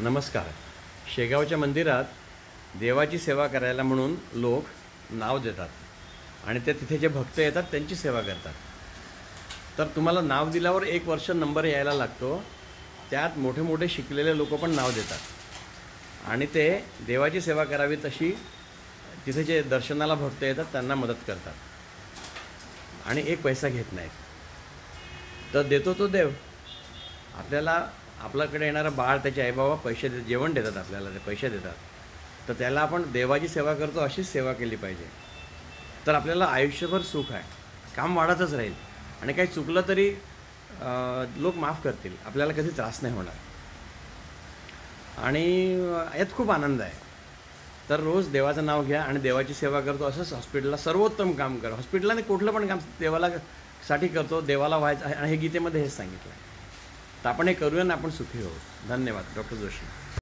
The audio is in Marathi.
नमस्कार. शेगावच्या मंदिरात देवाची सेवा करायला म्हणून लोक नाव देतात आणि ते तिथे जे भक्त येतात त्यांची सेवा करतात. तर तुम्हाला नाव दिल्यावर एक वर्ष नंबर यायला लागतो. त्यात मोठे मोठे शिकलेले लोक पण नाव देतात. आणि ते देवाची सेवा करावी तशी तिथे जे दर्शनाला भक्त येतात त्यांना मदत करतात. आणि एक पैसा घेत नाहीत. तर देतो तो देव. आपल्याला आपल्याकडे येणारा बाळ त्याचे आईबाबा पैसे देत जेवण देतात आपल्याला ते पैसे देतात. तर त्याला आपण देवाची सेवा करतो अशीच सेवा केली पाहिजे. तर आपल्याला आयुष्यभर सुख आहे. काम वाढतच राहील. आणि काही चुकलं तरी लोक माफ करतील. आपल्याला कधी त्रास नाही होणार. आणि यात खूप आनंद आहे. तर रोज देवाचं नाव घ्या आणि देवाची सेवा करतो. असंच हॉस्पिटलला सर्वोत्तम काम करा. हॉस्पिटलला कुठलं पण काम देवाला साठी करतो. देवाला व्हायचं आहे. आणि हे गीतेमध्ये हेच सांगितलं आहे. तर आपण हे करूया आणि आपण सुखी होऊ. धन्यवाद. डॉक्टर जोशी.